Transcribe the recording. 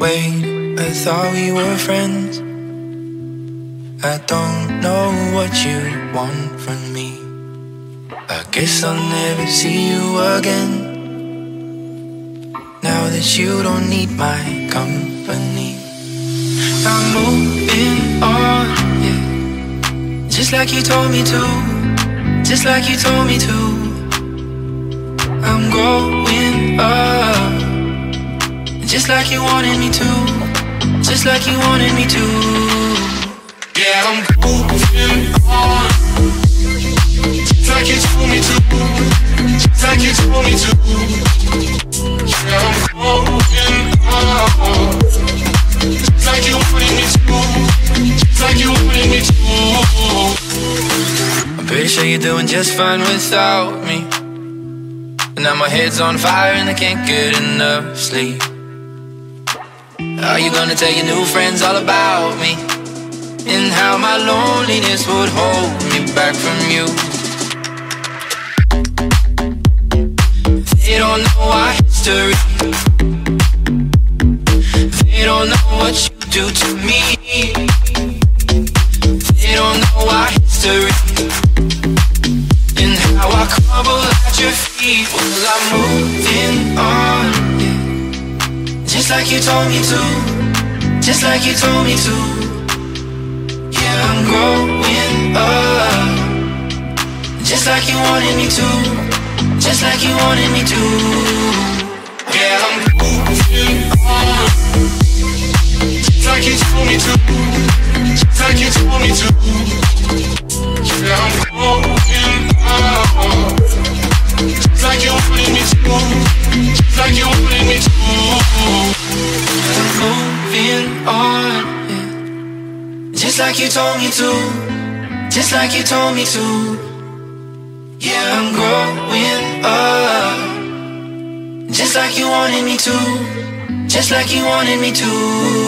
Wait, I thought we were friends. I don't know what you want from me. I guess I'll never see you again. Now that you don't need my company, I'm moving on, yeah. Just like you told me to, just like you told me to. Just like you wanted me to, just like you wanted me to. Yeah, I'm moving on. Just like you told me to. Just like you told me to. Yeah, I'm moving on. Just like you wanted me to. Just like you wanted me to. I'm pretty sure you're doing just fine without me. Now my head's on fire and I can't get enough sleep. Are you gonna tell your new friends all about me? And how my loneliness would hold me back from you? They don't know our history. They don't know what you do to me. They don't know our history and how I crumble at your feet. Well, I'm moving you told me to, just like you told me to. Yeah, I'm growing up, just like you wanted me to, just like you wanted me to. Yeah, I'm moving on. Moving on, just like you told me to, just like you told me to. Yeah, I'm growing up, just like you wanted me to, just like you wanted me to.